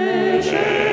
Amen.